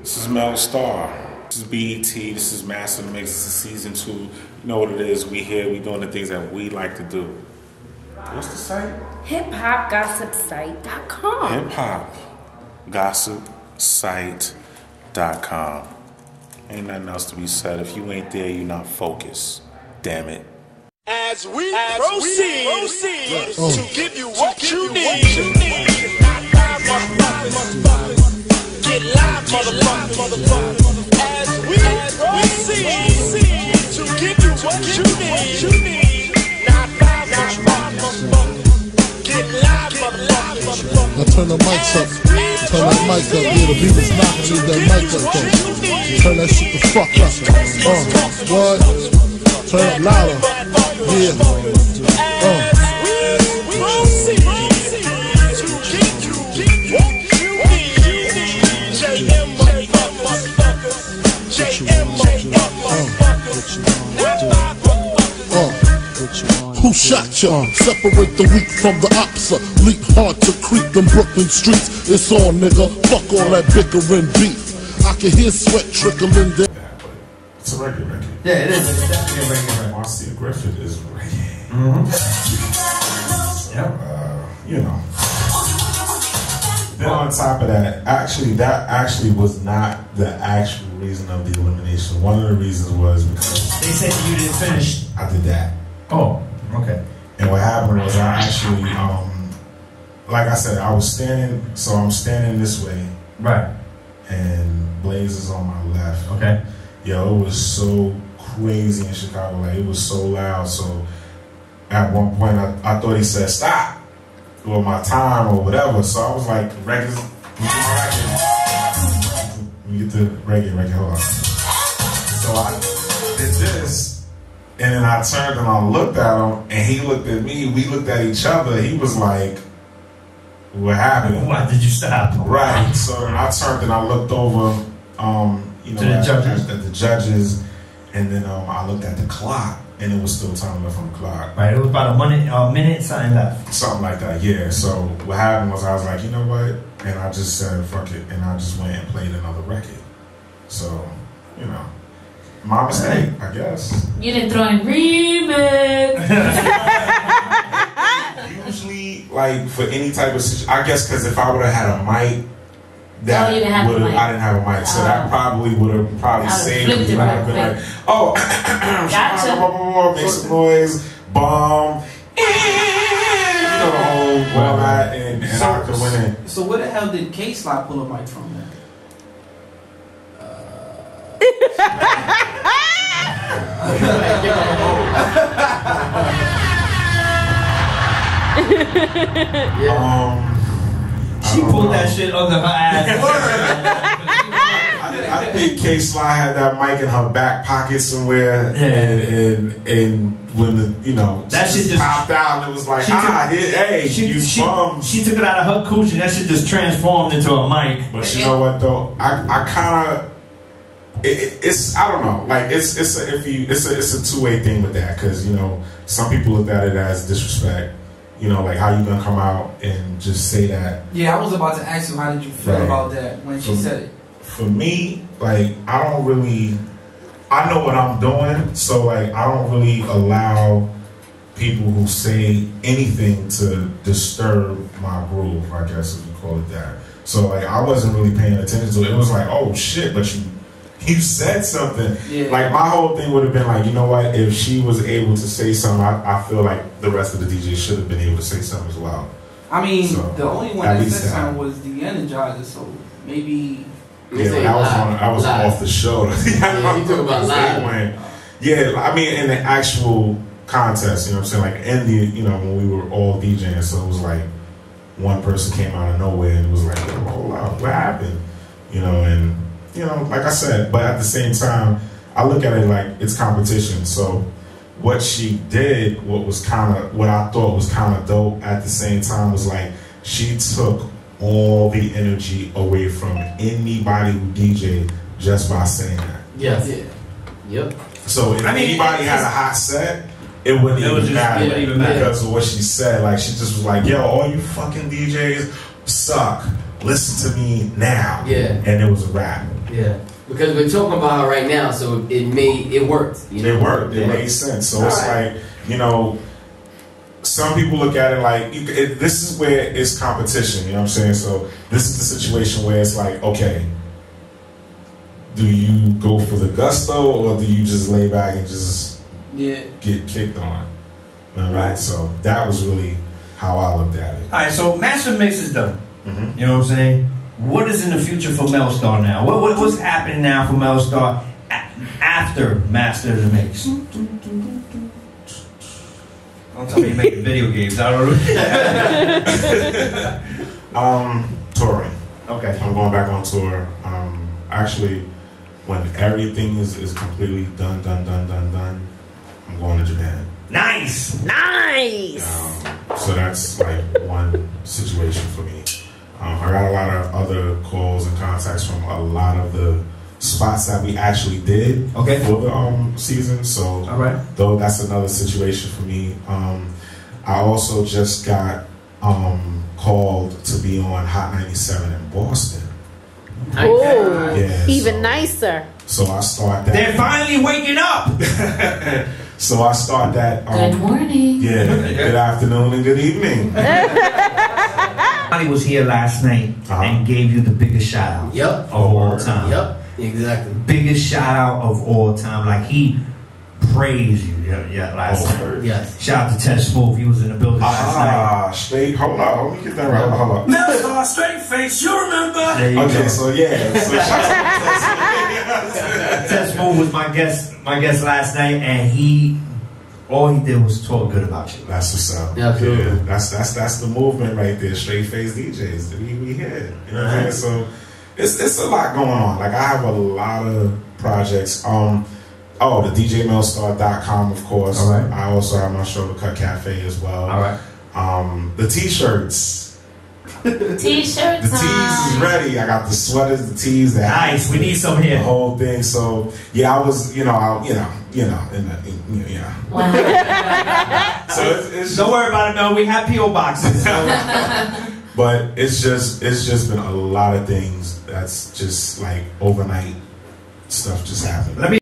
This is Mell Starr. This is BET. This is Master of Mix. This is season two. You know what it is. We here. We doing the things that we like to do. What's the site? hiphopgossipsite.com. Hip hop gossip site.com. Ain't nothing else to be said. If you ain't there, you're not focused. Damn it. As we proceed, proceed to give you what you need. Get live, motherfuckers. As we proceed to give you what you need. Not five, motherfuckers. Get live, motherfuckers. Now turn the mics up. Turn that mic up. Yeah, the beat is knocking. Leave that mic up though. Turn that shit the fuck up. Uh, what? Turn it louder. Yeah. Shot ya? Separate the weak from the opsa. Leap hard to creep them Brooklyn streets. It's on, nigga. Fuck all that bickering beef. I can hear sweat trickling down. It's a reggae record. Yeah, it is. It's definitely a regular record. Marcia Griffith is reggae. Yep. Uh, you know. Then on top of that, actually, that actually was not the actual reason of the elimination. One of the reasons was because They said you didn't finish. I did that. Oh, okay. And what happened was I actually, um, like I said, I was standing, so I'm standing this way, Right. and Blaze is on my left. Okay. Yo, it was so crazy in Chicago. Like, it was so loud. So at one point, I, I thought he said, stop, or my time, or whatever. So I was like, records, let me get the reggae record, hold on. So I and then I turned and I looked at him, and he looked at me. We looked at each other. He was like, what happened? Why did you stop? Right. So then I turned and I looked over, um, you know, To the at, judges? At the judges, and then um, I looked at the clock, and it was still time left on the clock, Right. It was about a minute, a minute, something left. something like that. Yeah. So what happened was I was like, you know what, and I just said fuck it, and I just went and played another record. So, you know, my mistake, I guess. You didn't throw in remix. Usually, like for any type of situation, I guess because if I would have had a mic. That Oh, didn't have would have. mic. I didn't have a mic, so that Oh. probably would have probably saved me. it I'd have been like, oh, Gotcha. blah, blah, blah, make some noise, bomb, you know the whole all that, and, and I could win it. So where the hell did K Slot pull a mic from then? Um, She pulled that shit under her ass. I, I think K Sly had that mic in her back pocket somewhere, Yeah. and, and and when the you know That she shit just- popped out, and it was like She ah, took- hey, she, you she, bums. she took it out of her coochie. and That shit just transformed into a mic. But you know what though? I, I kind of it, it- it's I don't know. Like it's it's a, if you it's a it's a two way thing with that because you know some people look at it as disrespect. You know, like how you gonna come out and just say that? Yeah, I was about to ask you how did you feel about that when she Mhm. said it. For me, like I don't really I know what I'm doing, so like I don't really allow people who say anything to disturb my groove. I guess if you call it that. So like I wasn't really paying attention to it. It was like, oh shit, but you you said something. Yeah. Like my whole thing would have been like, you know what? If she was able to say something, I, I feel like the rest of the DJs should have been able to say something as well. I mean, So, the only one that least said that. something was the Energizer, so maybe Yeah, but I was on. I was live. off the show. Yeah, you talk about live. When- Yeah, I mean, in the actual contest, you know what I'm saying? Like in the, you know, when we were all DJing, so it was like one person came out of nowhere and was like, oh, wow, what happened? You know, and you know, like I said, but at the same time, I look at it like it's competition. So what she did, what was kind of, what I thought was kind of dope at the same time was like she took all the energy away from anybody who DJ just by saying that. Yes. yeah. Yep. So if I mean, anybody had a hot set, it wouldn't It even just- matter it wouldn't even matter. because of what she said. Like she just was like, "Yo, all you fucking DJs suck. Listen to me now." Yeah. and it was a rap. Yeah. Because we're talking about her right now, so it made it worked. You know? It worked. It Yeah. made sense. So it's Alright. like you know, some people look at it like you, it, this is where it's competition. You know what I'm saying? So this is the situation where it's like, okay, do you go for the gusto or do you just lay back and just Yeah. get kicked on? All right. So that was really how I looked at it. All right, so Master Mix is done. Mhm. You know what I'm saying? What is in the future for Mell Starr now? What, what what's happening now for Mell Starr a- after Master of the Mix? Don't tell me you're making video games. I don't know. Um, touring. okay. I'm going back on tour. Um, actually, when everything is, is completely done, done, done, done, done, I'm going to Japan. Nice. Nice. Um, so that's like one situation for me. Um, I got a lot of other calls and contacts from a lot of the spots that we actually did Okay. for the um, season. So All right. though that's another situation for me. Um, I also just got um, called to be on Hot 97 in Boston. Ooh, Yeah, even so- nicer. So I start that. They're finally waking up. So I start that. Good Um, morning. yeah. Good afternoon and good evening. Somebody was here last night Uh-huh. and gave you the biggest shout out Yep. of all time. Yep. Exactly. Biggest shout out of all time. Like he praised you yeah, yeah, last Oh, night. Yes. Shout out to Ted Smooth. He was in the building last night. Ah, straight. Hold on. Let me get that right. Hold on. Mell Starr, straight face. You remember? There you Okay, go. so yeah. So shout out to Ted Smooth was my guest, my guest last night, and he, all he did was talk good about you. That's what's up. Yeah, absolutely. Yeah, that's that's that's the movement right there. Straight face DJs. We we here. You know what I'm saying? So it's it's a lot going on. Like I have a lot of projects. Um oh the DJMellStarr.com of course. All right. I also have my show the Cut Cafe as well. All right. Um the t-shirts. The T-shirts. The tees is ready. I got the sweaters, the tees, the Nice. We need some the here. whole thing. So yeah, I was, you know, I, you know, you know, in the, in, you know. Wow. So it's, it's Don't worry about it, Mell. We have PO boxes. So. But it's just it's just been a lot of things that's just like overnight stuff just happened. Let me